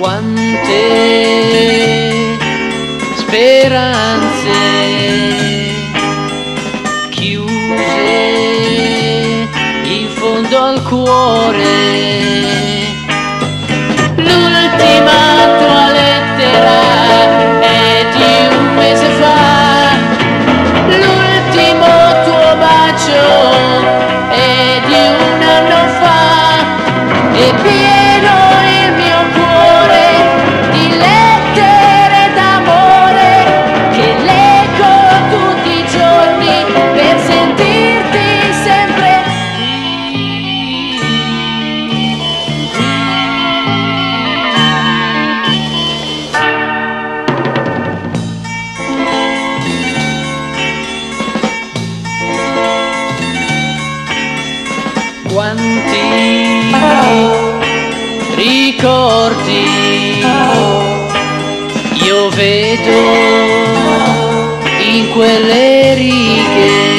quante speranze chiuse in fondo al cuore. tanti ricordi. Io vedo in quelle righe